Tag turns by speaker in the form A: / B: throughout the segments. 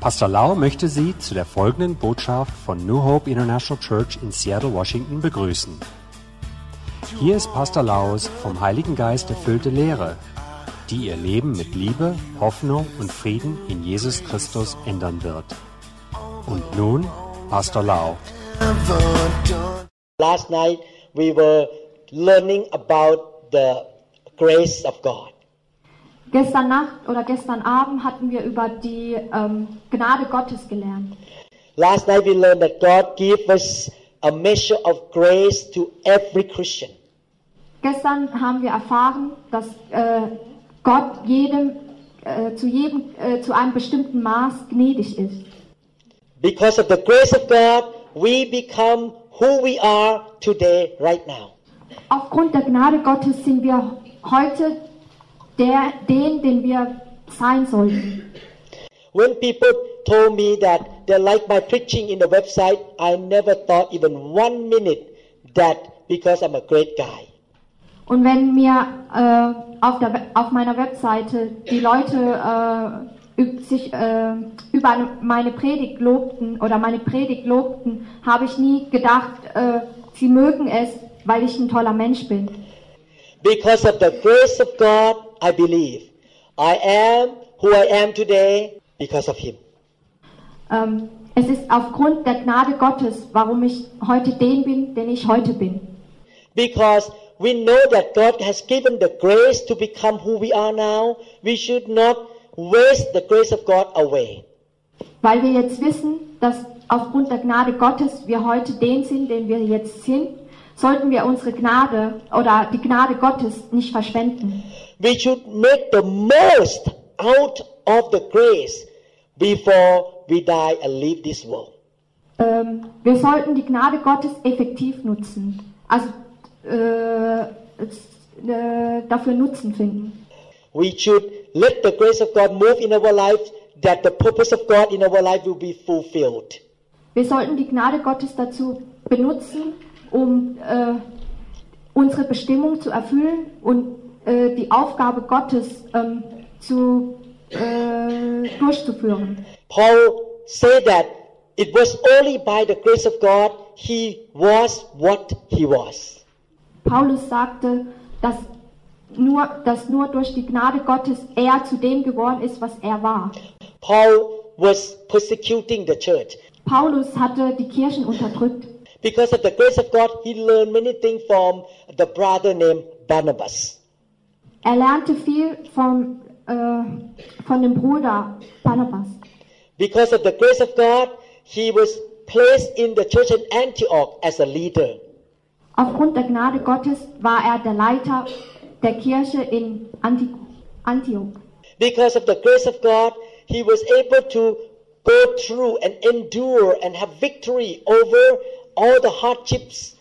A: Pastor Lau möchte Sie zu der folgenden Botschaft von New Hope International Church in Seattle, Washington begrüßen. Hier ist Pastor Laus vom Heiligen Geist erfüllte Lehre, die Ihr Leben mit Liebe, Hoffnung und Frieden in Jesus Christus ändern wird. Und nun Pastor Lau.
B: Last night we were learning about the grace of God.
C: Gestern Nacht oder gestern Abend hatten wir über die ähm, Gnade Gottes gelernt.
B: Last night we learned that God gave us a measure of grace to every Christian.
C: Gestern haben wir erfahren, dass äh, Gott jedem, äh, zu jedem äh, zu einem bestimmten Maß gnädig ist.
B: Because of the grace of God, we become who we are today, right now.
C: Aufgrund der Gnade Gottes sind wir heute der, den, den wir sein sollten.
B: When people told me that they like my preaching in the website, I never thought even one minute that because I'm a great guy.
C: Und wenn mir äh, auf, der, auf meiner Webseite die Leute äh, sich äh, über eine- meine Predigt lobten oder meine Predigt lobten, habe ich nie gedacht, äh, sie mögen es, weil ich ein toller Mensch bin.
B: Because of the grace of God, I believe. I am who I am today because of Him.
C: Ähm, es ist aufgrund der Gnade Gottes, warum ich heute den bin, den ich heute bin.
B: Because we know that God has given the grace to become who we are now, we should not waste the grace of God away.
C: Weil wir jetzt wissen, dass aufgrund der Gnade Gottes wir heute den sind, den wir jetzt sind, sollten wir unsere Gnade oder die Gnade Gottes nicht verschwenden.
B: We should make the most out of the grace before we die and leave this world.
C: Ähm, wir sollten die Gnade Gottes effektiv nutzen, also äh, äh, dafür Nutzen finden.
B: We should let the grace of God move in our life that the purpose of God in our life will be fulfilled.
C: Wir sollten die Gnade Gottes dazu benutzen, um äh, unsere Bestimmung zu erfüllen und äh, die Aufgabe Gottes ähm, zu, äh, durchzuführen.
B: Paul said that it was only by the grace of God he was what he was.
C: Paulus sagte, dass nur, dass nur durch die Gnade Gottes er zu dem geworden ist, was er war.
B: Paul was persecuting the church.
C: Paulus hatte die Kirchen unterdrückt.
B: Because of the grace of God, he learned many things from the brother named Barnabas.
C: Er lernte viel vom, äh, von dem Bruder Barnabas.
B: Because of the grace of God, he was placed in the church in Antioch as a leader.
C: Aufgrund der Gnade Gottes war er der Leiter der Kirche in Anti Antioch.
B: Because of the grace of God, he was able to go through and endure and have victory over all the hardships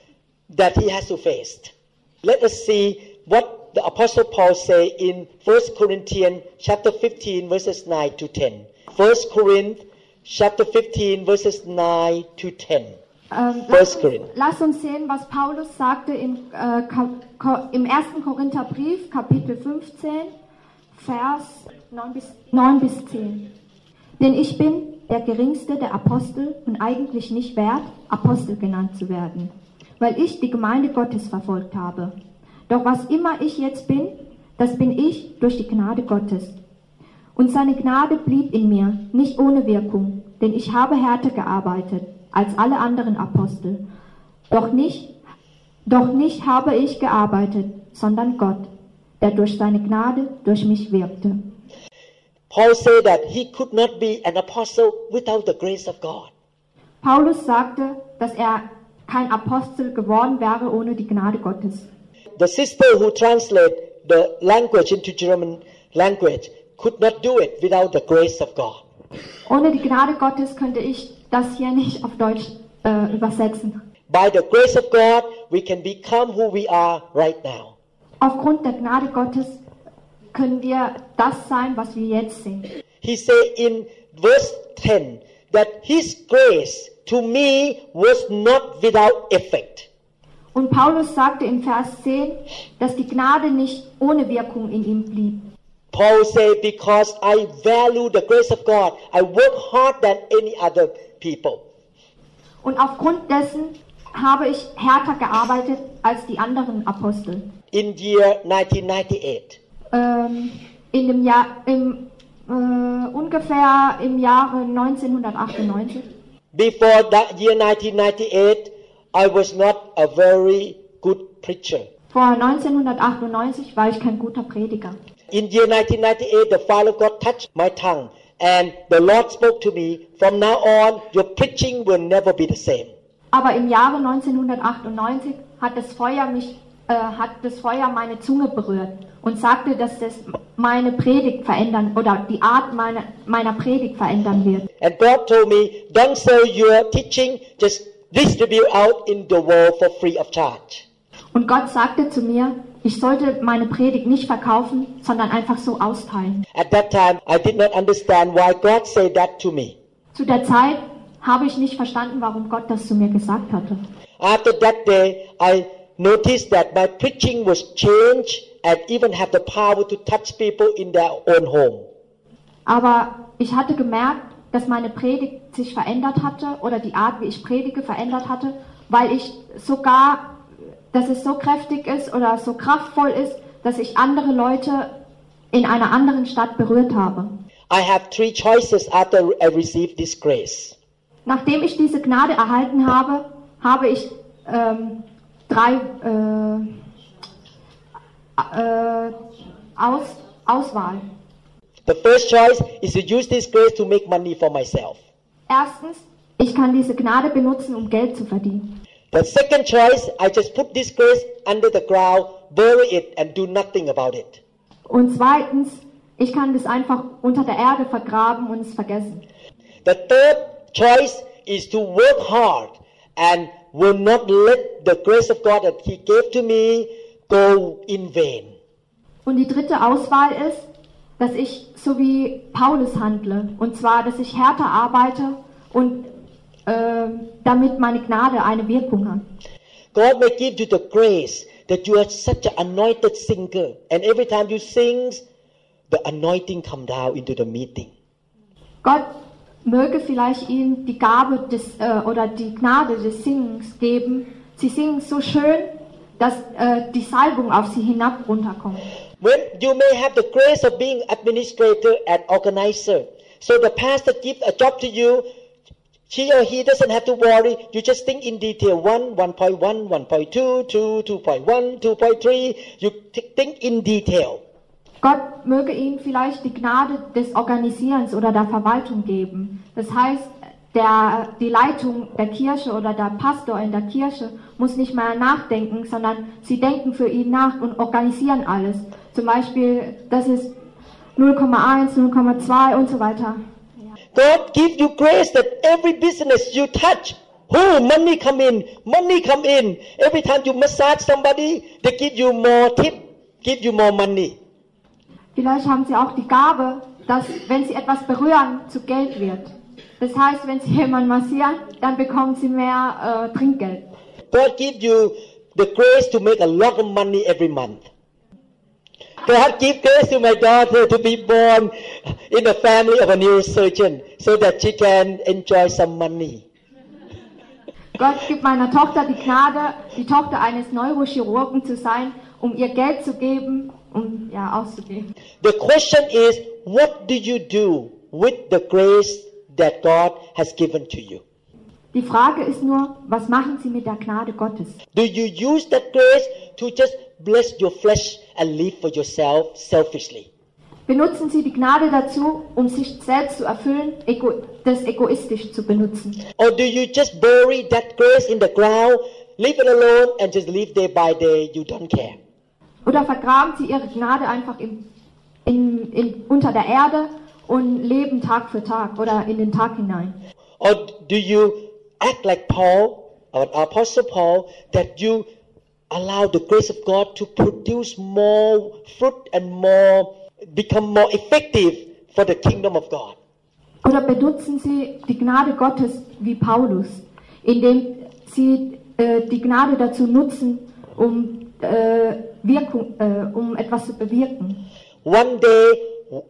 B: that he has to face. Let us see what the apostle Paul say in 1 Corinthians chapter 15 verses 9 to 10. 1 Corinthians chapter 15 verses 9 to 10.
C: Ähm, lass, lass uns sehen, was Paulus sagte im, äh, im 1. Korintherbrief, Kapitel 15, Vers 9 bis, 9 bis 10. Denn ich bin der geringste der Apostel und eigentlich nicht wert, Apostel genannt zu werden, weil ich die Gemeinde Gottes verfolgt habe. Doch was immer ich jetzt bin, das bin ich durch die Gnade Gottes. Und seine Gnade blieb in mir, nicht ohne Wirkung, denn ich habe härter gearbeitet als alle anderen Apostel. Doch nicht, doch nicht habe ich gearbeitet, sondern Gott, der durch seine Gnade durch mich wirkte.
B: Paul said that he could not be an apostle without the grace of God.
C: Paulus sagte, dass er kein Apostel geworden wäre ohne die Gnade Gottes.
B: The sister who translate the language into German language could not do it without the grace of God.
C: Ohne die Gnade Gottes könnte ich das hier nicht auf Deutsch äh, übersetzen.
B: By the grace of God, we can become who we are right now.
C: Aufgrund der Gnade Gottes können wir das sein, was wir jetzt sind.
B: He said in verse 10 that his grace to me was not without effect.
C: Und Paulus sagte in Vers 10, dass die Gnade nicht ohne Wirkung in ihm blieb.
B: Paul said, because I value the grace of God, I work hard than any other people.
C: Und aufgrund dessen habe ich härter gearbeitet als die anderen Apostel.
B: In year 1998,
C: Ähm, in dem Jahr, im, äh, ungefähr im Jahre 1998.
B: before that year 1998, I was not a very good preacher.
C: Vor 1998 war ich kein guter Prediger.
B: In year 1998, the fire of God touched my tongue, and the Lord spoke to me, from now on, your preaching will never be the same.
C: Aber im Jahre 1998 hat das Feuer mich, äh, hat das Feuer meine Zunge berührt und sagte, dass das meine Predigt verändern oder die Art meiner, meiner Predigt verändern wird.
B: And God told me, don't sell your teaching, just distribute out in the world for free of charge.
C: Und Gott sagte zu mir, ich sollte meine Predigt nicht verkaufen, sondern einfach so austeilen.
B: At that time, I did not understand why God said that to me.
C: Zu der Zeit habe ich nicht verstanden, warum Gott das zu mir gesagt hatte.
B: After that day, I noticed that my preaching was changed and even have the power to touch people in their own home.
C: Aber ich hatte gemerkt, dass meine Predigt sich verändert hatte oder die Art, wie ich predige, verändert hatte, weil ich sogar, dass es so kräftig ist oder so kraftvoll ist, dass ich andere Leute in einer anderen Stadt berührt habe.
B: I have three choices after I received this grace.
C: Nachdem ich diese Gnade erhalten habe, habe ich ähm, drei äh, äh, Aus, Auswahl.
B: The first choice is to use this grace to make money for myself.
C: Erstens, ich kann diese Gnade benutzen, um Geld zu verdienen.
B: The second choice, I just put this grace under the ground, bury it, and do nothing about it.
C: Und zweitens, ich kann das einfach unter der Erde vergraben und es vergessen.
B: The third choice is to work hard and will not let the grace of God that He gave to me go in vain.
C: Und die dritte Auswahl ist, dass ich so wie Paulus handle. Und zwar, dass ich härter arbeite und äh, damit meine Gnade eine Wirkung hat.
B: God may give you the grace that you are such an anointed singer, and every time you sing, the anointing come down into the meeting.
C: Gott möge vielleicht ihnen die Gabe des, äh, oder die Gnade des Singens geben. Sie singen so schön, dass äh, die Salbung auf sie hinab runterkommt.
B: When you may have the grace of being administrator and organizer, so the pastor gives a job to you, she or he doesn't have to worry. You just think in detail: one, 1.1, 1.2, 2, 2.1, 2.3. You th- think in detail.
C: Gott möge ihnen vielleicht die Gnade des Organisierens oder der Verwaltung geben. Das heißt, der, die Leitung der Kirche oder der Pastor in der Kirche muss nicht mehr nachdenken, sondern sie denken für ihn nach und organisieren alles. Zum Beispiel, das ist 0,1, 0,2 und so weiter.
B: God give you grace that every business you touch, oh, money come in, money come in. Every time you massage somebody, they give you more tip, give you more money.
C: Vielleicht haben sie auch die Gabe, dass wenn sie etwas berühren, zu Geld wird. Das heißt, wenn sie jemanden massieren, dann bekommen sie mehr äh, Trinkgeld.
B: God give you the grace to make a lot of money every month. God give grace to my daughter to be born in the family of a neurosurgeon so that she can enjoy some money.
C: Gott gibt meiner Tochter die Gnade, die Tochter eines Neurochirurgen zu sein, um ihr Geld zu geben, um ja auszugeben.
B: The question is, what do you do with the grace that God has given to you?
C: Die Frage ist nur, was machen Sie mit der Gnade Gottes?
B: Do you use that grace to just bless your flesh and live for yourself selfishly?
C: Benutzen Sie die Gnade dazu, um sich selbst zu erfüllen, ego das egoistisch zu benutzen?
B: Or do you just bury that grace in the ground, leave it alone, and just live day by day? You don't care.
C: Oder vergraben Sie Ihre Gnade einfach im, in, in, unter der Erde und leben Tag für Tag oder in den Tag hinein?
B: Or do you act like Paul, or Apostle Paul, that you allow the grace of God to produce more fruit and more, become more effective for the kingdom of God?
C: Oder benutzen Sie die Gnade Gottes wie Paulus, indem Sie äh, die Gnade dazu nutzen, um, äh, Wirkung, äh, um etwas zu bewirken?
B: One day,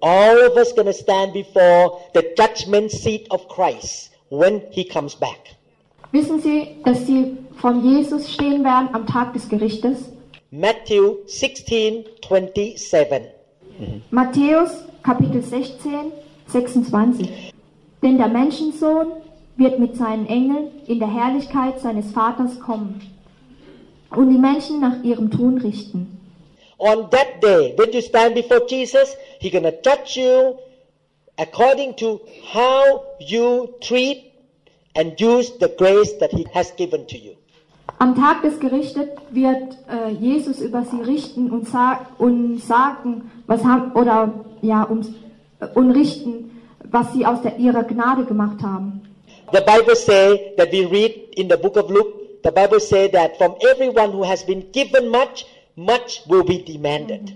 B: all of us going to stand before the judgment seat of Christ when he comes back.
C: Wissen Sie, dass Sie von Jesus stehen werden am Tag des Gerichtes?
B: Matthew 16 27.
C: Matthäus Kapitel 16, 26. Denn der Menschensohn wird mit seinen Engeln in der Herrlichkeit seines Vaters kommen und die Menschen nach ihrem Tun richten.
B: On that day, when you stand before Jesus, He's to judge you according to how you treat and use the grace that He has given to you.
C: Am Tag des Gerichtes wird äh, Jesus über sie richten und, sa und sagen, was haben, oder ja, um, und richten, was sie aus der, ihrer Gnade gemacht haben.
B: The Bible say that we read in the book of Luke, the Bible say that from everyone who has been given much, much will be demanded.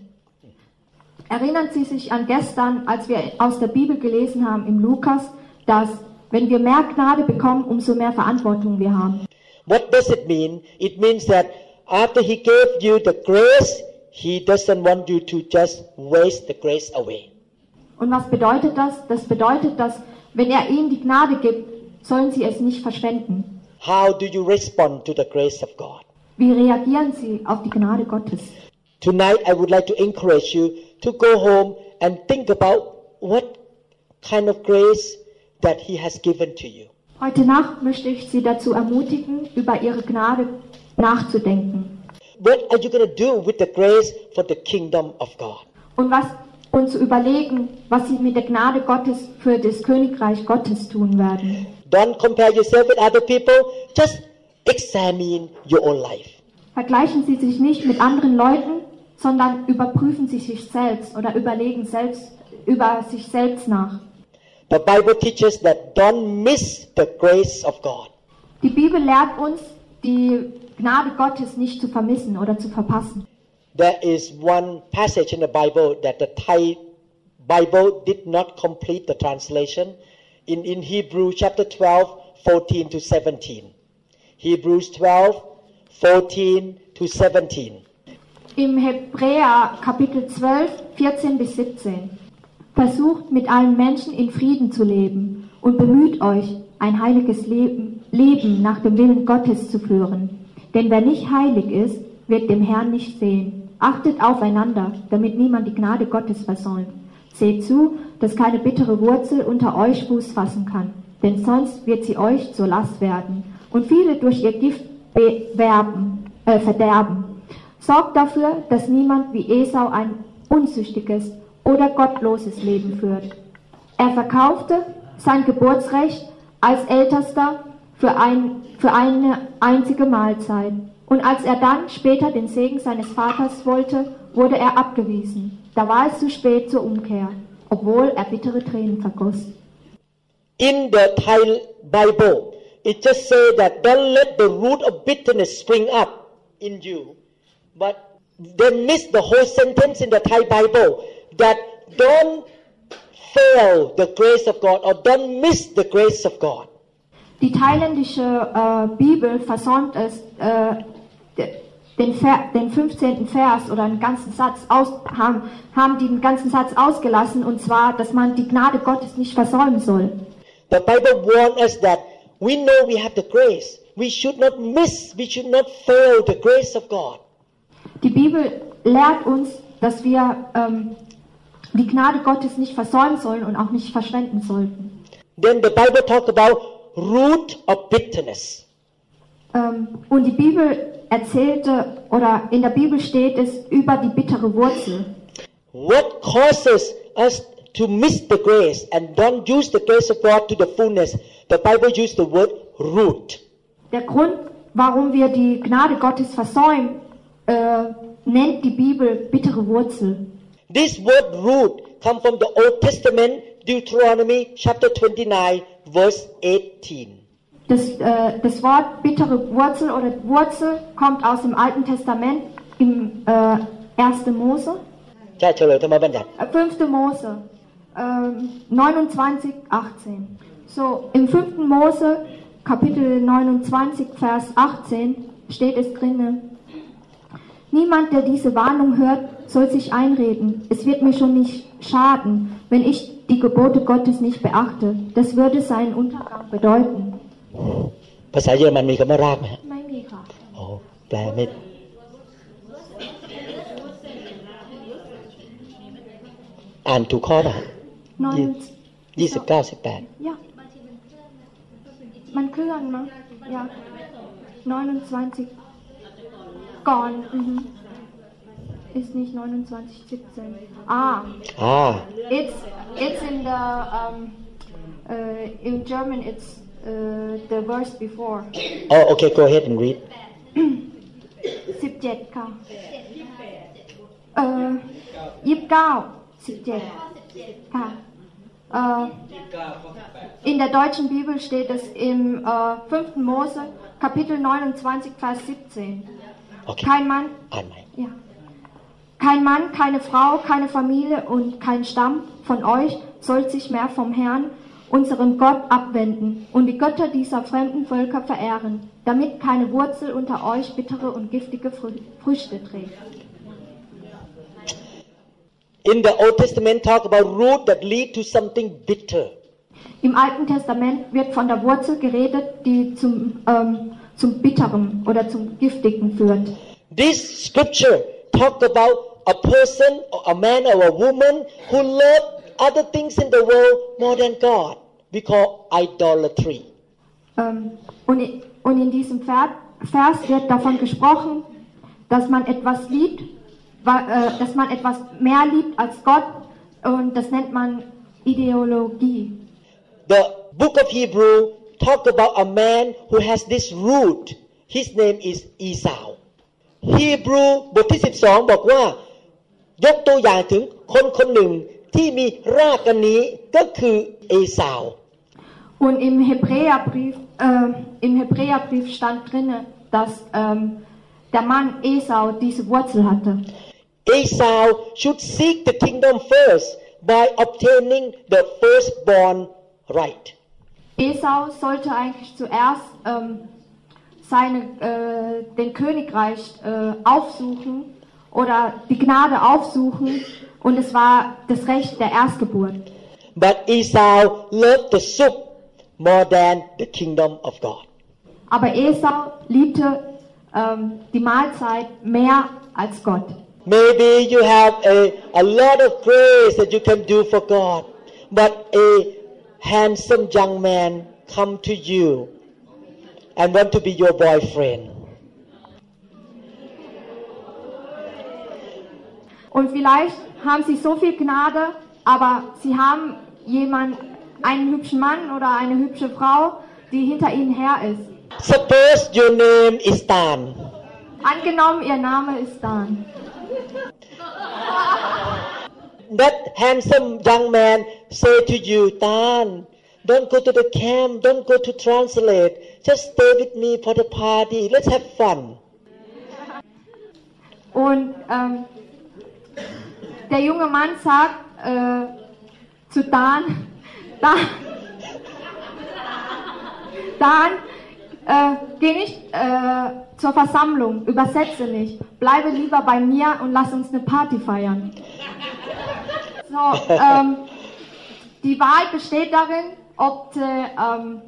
C: Erinnern Sie sich an gestern, als wir aus der Bibel gelesen haben im Lukas, dass wenn wir mehr Gnade bekommen, umso mehr Verantwortung wir haben.
B: What does it mean? It means that after He gave you the grace, He doesn't want you to just waste the grace away.
C: Und was bedeutet das? Das bedeutet, dass wenn er ihnen die Gnade gibt, sollen sie es nicht verschwenden.
B: How do you respond to the grace of God?
C: Wie reagieren sie auf die Gnade Gottes?
B: Tonight, I would like to encourage you to go home and think about what kind of grace that He has given to you.
C: Heute Nacht möchte ich Sie dazu ermutigen, über Ihre Gnade nachzudenken
B: What are you going to do with the grace for the kingdom of God?
C: und, was, und zu überlegen, was Sie mit der Gnade Gottes für das Königreich Gottes tun werden.
B: Don't compare yourself with other people. Just examine your own life.
C: Vergleichen Sie sich nicht mit anderen Leuten, sondern überprüfen Sie sich selbst oder überlegen selbst über sich selbst nach.
B: The Bible teaches that don't miss the grace of God.
C: Die Bibel lehrt uns, die Gnade Gottes nicht zu vermissen oder zu verpassen.
B: There is one passage in the Bible that the Thai Bible did not complete the translation in, in Hebrew chapter 12, 14 to 17. Hebrews 12, 14 to 17.
C: Im Hebräer Kapitel 12, 14 bis 17. Versucht mit allen Menschen in Frieden zu leben und bemüht euch, ein heiliges Leben, Leben nach dem Willen Gottes zu führen. Denn wer nicht heilig ist, wird dem Herrn nicht sehen. Achtet aufeinander, damit niemand die Gnade Gottes versäumt. Seht zu, dass keine bittere Wurzel unter euch Fuß fassen kann, denn sonst wird sie euch zur Last werden und viele durch ihr Gift bewerben, äh, verderben. Sorgt dafür, dass niemand wie Esau ein unzüchtiges oder gottloses Leben führt. Er verkaufte sein Geburtsrecht als Ältester für, ein, für eine einzige Mahlzeit. Und als er dann später den Segen seines Vaters wollte, wurde er abgewiesen. Da war es zu spät zur Umkehr, obwohl er bittere Tränen vergoss.
B: In the Thai Bible, it just says that don't let the root of bitterness spring up in you. But they miss the whole sentence in the Thai Bible that don't fail the grace of God or don't miss the grace of God.
C: Die thailändische äh, Bibel versäumt es, äh, de- den, Ver den 15. Vers oder einen ganzen Satz aus, haben, haben den ganzen Satz ausgelassen und zwar, dass man die Gnade Gottes nicht versäumen soll.
B: The Bible warns us that we know we have the grace. We should not miss, we should not fail the grace of God.
C: Die Bibel lehrt uns, dass wir ähm, die Gnade Gottes nicht versäumen sollen und auch nicht verschwenden sollten.
B: Then the Bible talk about root of bitterness.
C: Ähm, und die Bibel erzählte oder in der Bibel steht es über die bittere Wurzel.
B: What causes us to miss the grace and don't use the grace of God to the fullness? The Bible used the word root.
C: Der Grund, warum wir die Gnade Gottes versäumen, äh, nennt die Bibel bittere Wurzel.
B: This word root come from the Old Testament, Deuteronomy chapter 29, verse 18.
C: Das, äh, das Wort bittere Wurzel oder Wurzel kommt aus dem Alten Testament im äh, 1. Mose,
B: ใช่เฉลยธรรมบัญญัติ
C: äh, 5. Mose ähm, 29, 18. So, im 5. Mose, Kapitel 29, Vers 18 steht es drinnen. Niemand, der diese Warnung hört, soll sich einreden. Es wird mir schon nicht schaden, wenn ich die Gebote Gottes nicht beachte. Das würde seinen Untergang bedeuten.
B: ภาษาเยอรมันมีคำว่ารากไหมฮะ
C: ไม่มีค่ะ
B: โอ้แปลไม่อ่านถูกข้อป่ะฮะ
C: นอน
B: ยี่สิบเก้าสิบแปด
C: ยะมันเคลื่อนมั้งยะ29 ก่อนอือฮึ ist nicht 29 17 ah
B: อ่า
C: it's it's in the um uh, in German it's uh, the verse before
B: อ๋อโอเค go ahead and read
C: 17 ค่ะ เอ่อยี่สิบเก้าสิบเจ็ดค่ะเอ่อ in der deutschen Bibel steht es im äh, 5. Mose, Kapitel 29, Vers 17.
B: Okay.
C: Kein Mann.
B: Kein Mann.
C: Ja. Kein Mann, keine Frau, keine Familie und kein Stamm von euch soll sich mehr vom Herrn, unserem Gott, abwenden und die Götter dieser fremden Völker verehren, damit keine Wurzel unter euch bittere und giftige Früchte trägt.
B: In the Old Testament talk about root that lead to something bitter.
C: Im Alten Testament wird von der Wurzel geredet, die zum ähm, zum Bitteren oder zum Giftigen führt.
B: this scripture talk about a person or a man or a woman who love other things in the world more than God we call idolatry
C: Ähm, und, und in diesem Ver- Vers wird davon gesprochen, dass man etwas liebt, äh, dass man etwas mehr liebt als Gott und das nennt man Ideologie.
B: the book of Hebrew talk about a man who has this root his name is Esau Hebrew บทที่ 12 บอกว่า ยกตัวอย่างถึงคนคนหนึ่งที่มีรากอันนี้ก็คือเอสาว
C: Und im Hebräerbrief, äh, im Hebräerbrief stand drinne, dass ähm, der Mann Esau diese Wurzel hatte.
B: Esau should seek the kingdom first by obtaining the firstborn right.
C: Esau sollte eigentlich zuerst ähm, seine, äh, den Königreich äh, aufsuchen oder die Gnade aufsuchen und es war das Recht der Erstgeburt.
B: But Esau loved the soup more than the kingdom of God.
C: Aber Esau liebte ähm, die Mahlzeit mehr als Gott.
B: Maybe you have a, a lot of grace that you can do for God, but a handsome young man come to you and want to be your boyfriend.
C: Und vielleicht haben sie so viel Gnade, aber sie haben jemand, einen hübschen Mann oder eine hübsche Frau, die hinter ihnen her ist.
B: Suppose your name is Dan.
C: Angenommen, ihr Name ist Dan.
B: That handsome young man say to you, Dan, don't go to the camp, don't go to translate, just stay with me for the party, let's have fun.
C: Und ähm, der junge Mann sagt äh, zu Dan, Dan, Dan äh, geh nicht äh, zur Versammlung, übersetze nicht, bleibe lieber bei mir und lass uns eine Party feiern. So, ähm, die Wahl besteht darin, ob sie ähm,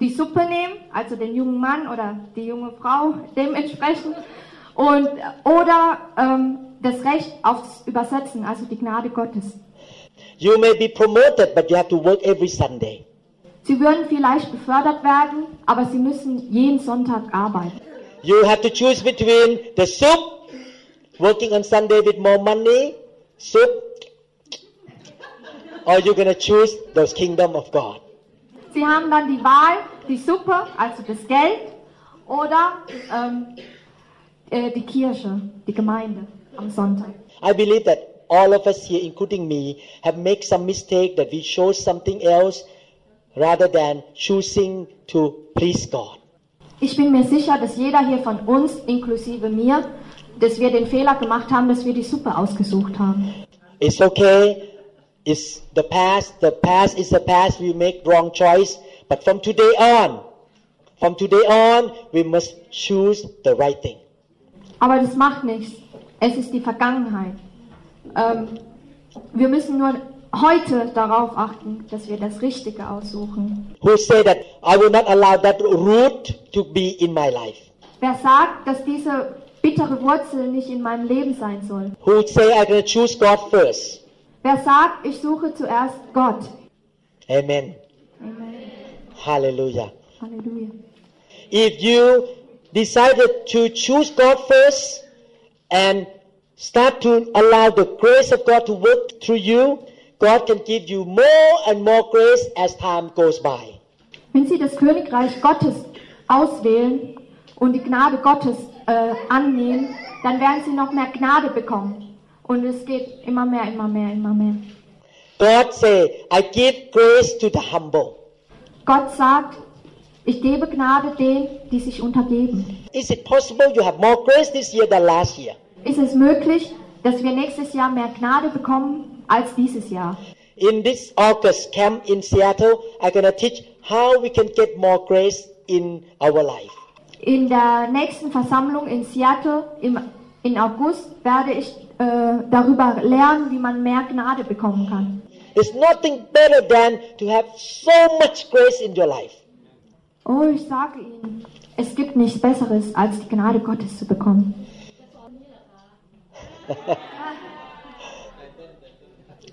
C: die Suppe nehmen, also den jungen Mann oder die junge Frau dementsprechend, und, oder ähm, das Recht aufs Übersetzen, also die Gnade Gottes.
B: You may be promoted, but you have to work every Sunday.
C: Sie würden vielleicht befördert werden, aber sie müssen jeden Sonntag arbeiten.
B: You have to choose between the soup, working on Sunday with more money, soup, or you're going to choose the kingdom of God.
C: Sie haben dann die Wahl, die Suppe, also das Geld, oder ähm, äh, die Kirche, die Gemeinde am Sonntag.
B: I believe that all of us here, including me, have made some mistake that we chose something else rather than choosing to please God.
C: Ich bin mir sicher, dass jeder hier von uns, inklusive mir, dass wir den Fehler gemacht haben, dass wir die Suppe ausgesucht haben.
B: It's okay. It's the past. The past is the past. We make wrong choice. But from today on, from today on, we must choose the right thing.
C: Aber das macht nichts. Es ist die Vergangenheit. Ähm, wir müssen nur heute darauf achten, dass wir das Richtige aussuchen.
B: Who say that I will not allow that root to be in my life?
C: Wer sagt, dass diese bittere Wurzel nicht in meinem Leben sein soll?
B: Who say I'm to choose God first?
C: Wer sagt, ich suche zuerst Gott?
B: Amen.
C: Amen.
B: Hallelujah.
C: Halleluja.
B: If you decided to choose God first and start to allow the grace of God to work through you, God can give you more and more grace as time goes by.
C: Wenn Sie das Königreich Gottes auswählen und die Gnade Gottes äh, annehmen, dann werden Sie noch mehr Gnade bekommen. Und es geht immer mehr, immer mehr, immer mehr.
B: God say, I give grace to the humble.
C: Gott sagt, ich gebe Gnade denen, die sich untergeben.
B: Is it possible you have more grace this year than last year?
C: Ist es möglich, dass wir nächstes Jahr mehr Gnade bekommen als dieses Jahr?
B: In this August camp in Seattle, I'm going to teach how we can get more grace in our life.
C: In der nächsten Versammlung in Seattle im, in August werde ich äh, darüber lernen, wie man mehr Gnade bekommen kann.
B: There's nothing better than to have so much grace in your life.
C: Oh, ich sage Ihnen, es gibt nichts Besseres, als die Gnade Gottes zu bekommen.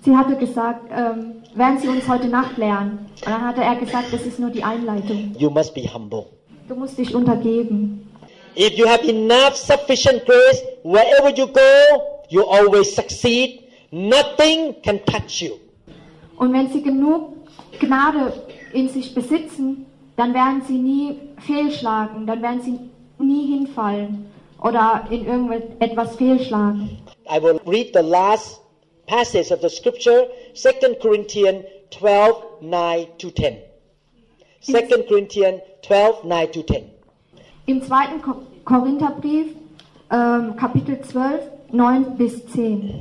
C: Sie hatte gesagt, ähm, werden Sie uns heute Nacht lernen? Und dann hatte er gesagt, das ist nur die Einleitung.
B: You must be humble.
C: Du musst dich untergeben.
B: If you have enough sufficient grace, wherever you go, you always succeed. Nothing can touch you.
C: Und wenn Sie genug Gnade in sich besitzen, dann werden Sie nie fehlschlagen, dann werden Sie nie hinfallen oder in irgendetwas fehlschlagen.
B: I will read the last passage of the scripture, 2 Corinthians 12, 9 to 10. 2 Corinthians 12, 9 to 10.
C: Im zweiten Ko Korintherbrief, ähm, Kapitel 12, 9 bis 10.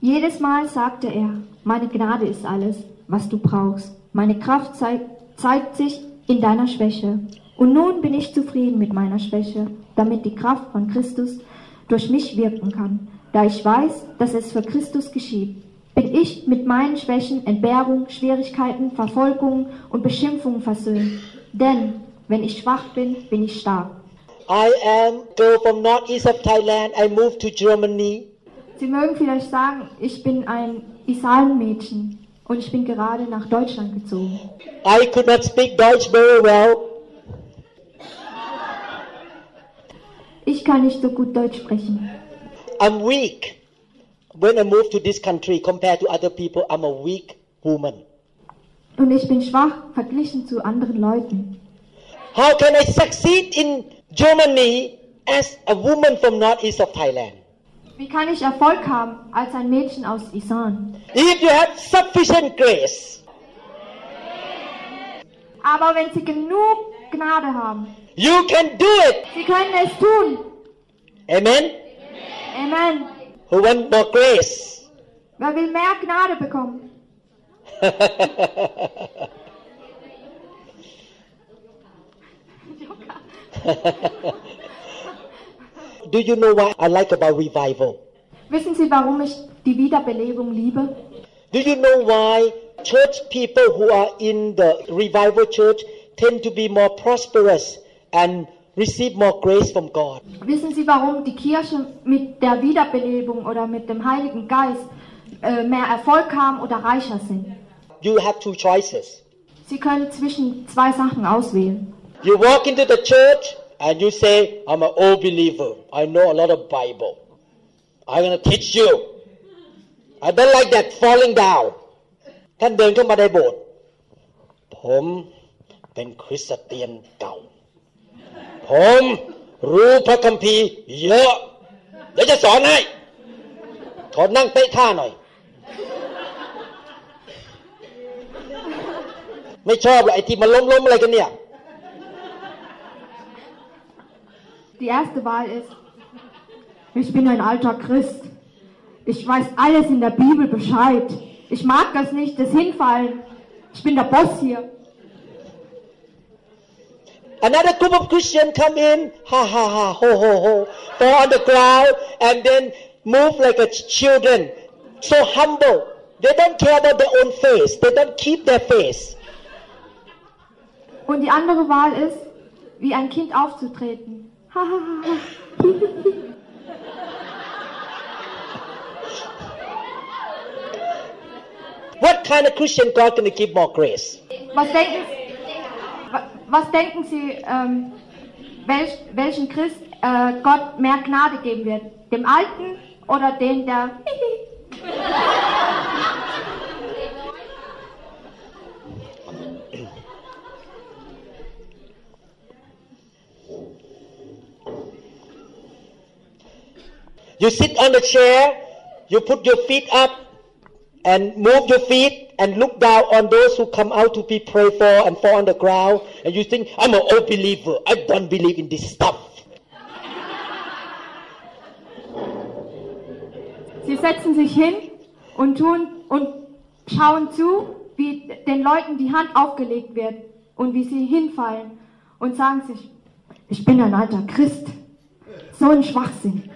C: Jedes Mal sagte er, meine Gnade ist alles, was du brauchst. Meine Kraft zei zeigt sich in deiner Schwäche. Und nun bin ich zufrieden mit meiner Schwäche, damit die Kraft von Christus durch mich wirken kann. Da ich weiß, dass es für Christus geschieht, bin ich mit meinen Schwächen, Entbehrung, Schwierigkeiten, Verfolgungen und Beschimpfungen versöhnt. Denn wenn ich schwach bin, bin ich stark.
B: I am girl from northeast of Thailand. I moved to Germany.
C: Sie mögen vielleicht sagen, ich bin ein Isalm-Mädchen und ich bin gerade nach Deutschland gezogen.
B: I could not speak Deutsch very well.
C: Ich kann nicht so gut Deutsch sprechen.
B: I'm weak. When I moved to this country, compared to other people, I'm a weak woman.
C: Und ich bin schwach verglichen zu anderen Leuten.
B: How can I succeed in Germany as a woman from northeast of Thailand?
C: Wie kann ich Erfolg haben als ein Mädchen aus Isan?
B: If you have sufficient grace,
C: Aber wenn sie genug Gnade haben,
B: you can do it.
C: sie können es tun.
B: Amen.
C: Amen.
B: Who want more grace?
C: Wer will mehr Gnade bekommen?
B: Do you know what I like about revival?
C: Wissen Sie, warum ich die Wiederbelebung liebe?
B: Do you know why church people who are in the revival church tend to be more prosperous and receive more grace from God?
C: Wissen Sie, warum die Kirche mit der Wiederbelebung oder mit dem Heiligen Geist äh, mehr Erfolg haben oder reicher sind?
B: You have two choices.
C: Sie können zwischen zwei Sachen auswählen.
B: You walk into the church and you say, I'm an old believer. I know a lot of Bible. I'm going to teach you. I don't like that falling down. ท่านเดินเข้ามาในโบสถ์ผมเป็นคริสเตียนเก่า ผมรู้พระคัมภีร์เยอะ เดี๋ยวจะสอนให้ ขอนั่งเตะท่าหน่อย ไม่ชอบเลยไอ้ที่มันล้มๆอะไรกันเนี่ย
C: Die erste Wahl ist, ich bin ein alter Christ. Ich weiß alles in der Bibel Bescheid. Ich mag das nicht, das Hinfallen. Ich bin der Boss hier.
B: Another group of Christians come in, ha ha ha, ho ho ho, fall on the ground, and then move like a ch- children, so humble. They don't care about their own face. They don't keep their face.
C: Und die andere Wahl ist, wie ein Kind aufzutreten. Ha, ha, ha, ha.
B: What kind of Christian God gonna give more grace?
C: Was denken, wa- was denken Sie, ähm, welch, welchen Christ äh, Gott mehr Gnade geben wird? Dem Alten oder dem, der...
B: You sit on the chair, you put your feet up and move your feet and look down on those who come out to be prayed for and fall on the ground and you think, I'm an old believer. I don't believe in this stuff.
C: Sie setzen sich hin und tun und schauen zu, wie den Leuten die Hand aufgelegt wird und wie sie hinfallen und sagen sich, ich bin ein alter Christ. So ein Schwachsinn.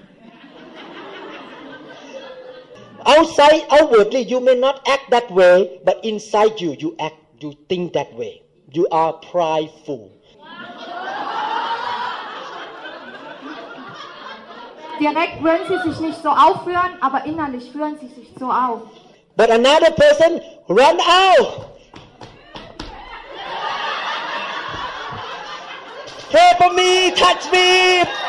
B: Outside, outwardly, you may not act that way, but inside you, you act, you think that way. You are prideful.
C: Direkt würden sie sich nicht so aufführen, aber innerlich führen sie sich so auf.
B: But another person run out. For me, touch me.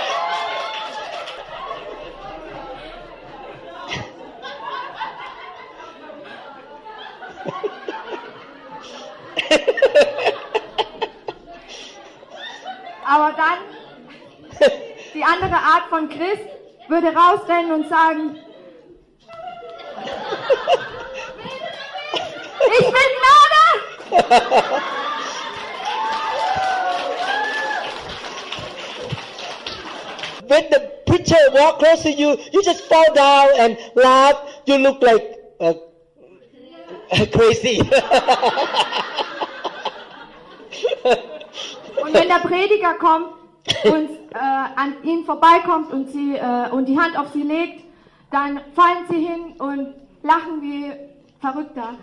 C: Andere Art von Christ würde rausrennen und sagen, ich will Gnade!
B: when the preacher walk close to you, you just fall down and laugh. You look like uh, crazy.
C: Und wenn der Prediger kommt und äh, an ihn vorbeikommt und, sie, äh, und die Hand auf sie legt, dann fallen sie hin und lachen wie Verrückter.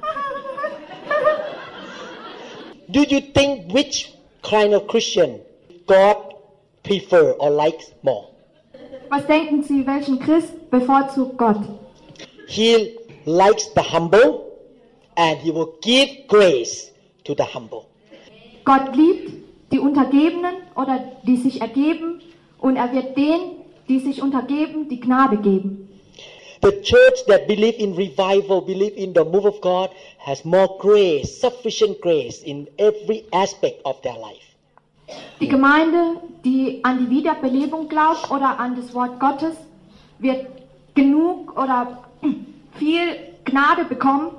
B: Do you think which kind of Christian God prefer or likes more?
C: Was denken Sie, welchen Christ bevorzugt Gott?
B: He likes the humble, and he will give grace to the humble.
C: Gott liebt die Untergebenen oder die sich ergeben und er wird denen, die sich untergeben, die Gnade geben.
B: The church that believe in revival, believe in the move of God, has more grace, sufficient grace in every aspect of their life.
C: Die Gemeinde, die an die Wiederbelebung glaubt oder an das Wort Gottes, wird genug oder viel Gnade bekommen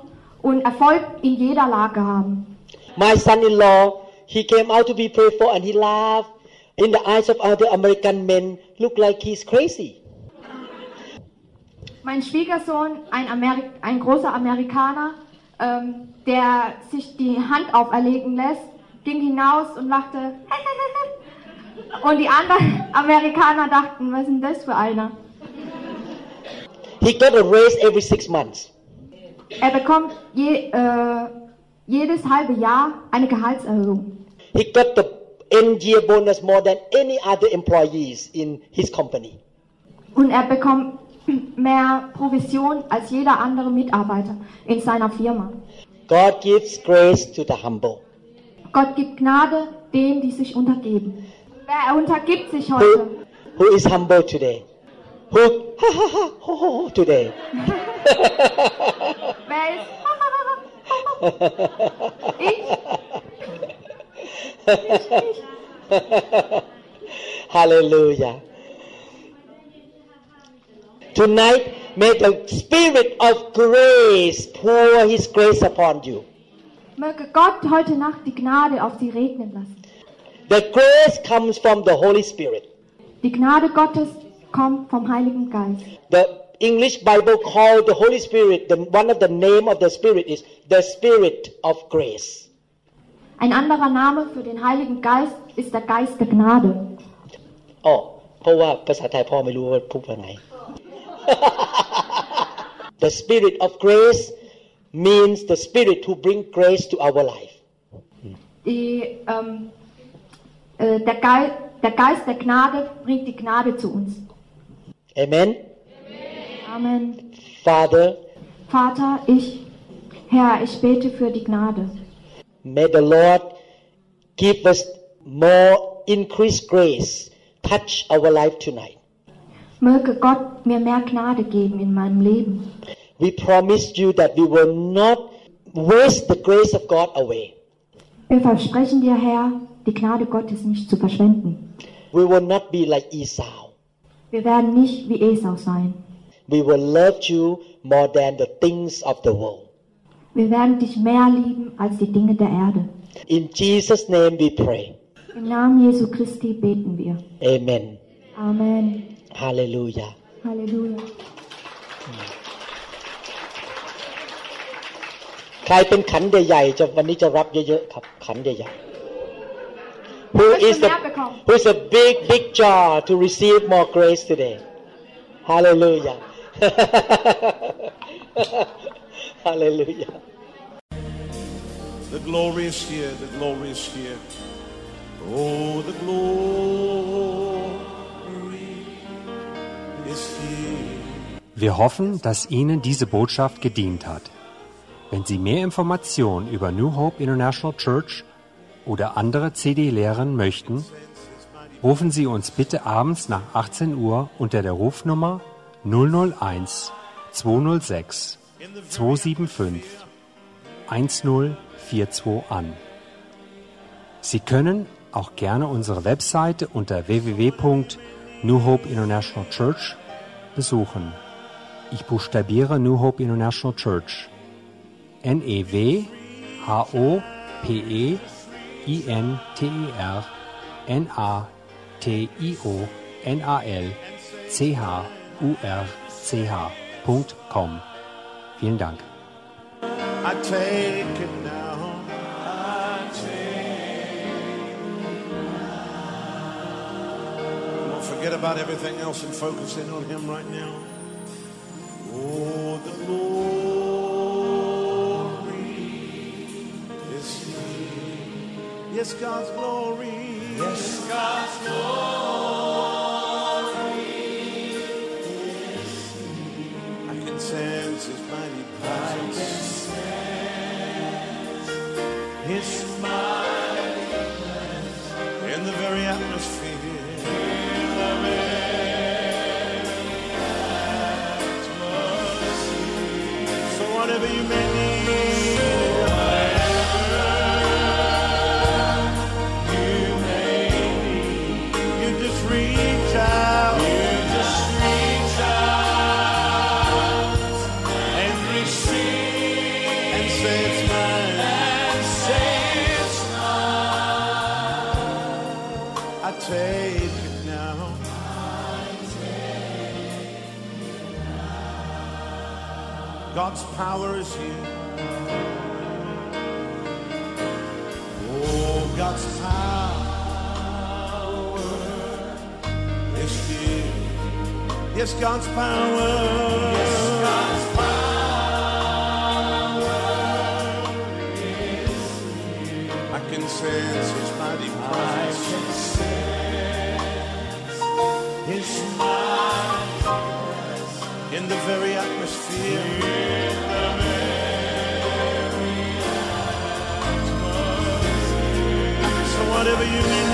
C: und Erfolg in jeder Lage haben.
B: My son-in-law, he came out to be prayed for, and he laughed. In the eyes of other American men, look like he's crazy.
C: Mein Schwiegersohn, ein, Ameri ein großer Amerikaner, ähm, der sich die Hand auferlegen lässt, ging hinaus und lachte. Und die anderen Amerikaner dachten, was ist denn das für einer?
B: He got a raise every six months.
C: Er bekommt je, äh, jedes halbe Jahr eine Gehaltserhöhung.
B: He got the end-year bonus more than any other employees in his company.
C: Und er bekommt mehr Provision als jeder andere Mitarbeiter in seiner Firma.
B: God gives grace to the humble.
C: Gott gibt Gnade denen, die sich untergeben. Wer untergibt sich heute?
B: Who, who is humble today? Who today?
C: Wer ist?
B: Hallelujah. Tonight, may the Spirit of grace pour His grace upon you.
C: Möge Gott heute Nacht die Gnade auf sie regnen lassen.
B: The grace comes from the Holy Spirit.
C: Die Gnade Gottes kommt vom Heiligen Geist.
B: The English Bible called the Holy Spirit, the, one of the name of the Spirit is the Spirit of grace.
C: Ein anderer Name für den Heiligen Geist ist der Geist der Gnade.
B: อ๋อเพราะว่าภาษาไทยพ่อไม่รู้ว่าพูดว่าไง The spirit of grace means the spirit who bring grace to our life
C: Die, ähm, äh, der, Geist, der Geist der Gnade bringt die Gnade zu uns.
B: Amen
C: Amen.
B: Father
C: Vater, ich, Herr, ich bete für die Gnade.
B: may the Lord give us more increased grace touch our life tonight
C: Möge Gott mir mehr Gnade geben in meinem Leben.
B: we promise you that we will not waste the grace of God away
C: Wir versprechen dir, Herr, die Gnade Gottes nicht zu verschwenden.
B: we will not be like Esau
C: Wir werden nicht wie Esau sein.
B: We will love you more than the things of the world
C: Wir werden dich mehr lieben als die Dinge der Erde.
B: in Jesus name we pray
C: Im Namen Jesu Christi beten wir.
B: amen
C: Amen.
B: hallelujah
C: Halleluja.
B: ใครเป็นขันใหญ่ๆจะวันนี้จะรับเยอะๆครับขันใหญ่ๆ Who is the Who is a big big jar to receive more grace today Hallelujah Hallelujah
D: The glory is here, the glory is here. Oh, the glory is here.
A: Wir hoffen, dass Ihnen diese Botschaft gedient hat. Wenn Sie mehr Informationen über New Hope International Church oder andere CD-Lehren möchten, rufen Sie uns bitte abends nach 18 Uhr unter der Rufnummer 001 206 275 1042 an. Sie können auch gerne unsere Webseite unter www.New Hope International Church besuchen. Ich buchstabiere New Hope International Church. N-E-W-H-O-P-E-I-N-T-E-R N-A-T-I-O-N-A-L-C-H-U-R-C-H.com. Vielen Dank.
D: I take it now. I take forget about everything else and focus in on Him right now. Oh, the glory is here. Yes, God's glory. Yes, God's glory Is here. Oh, God's power is here. Yes, God's power. Yes, God's power is here. I can sense His very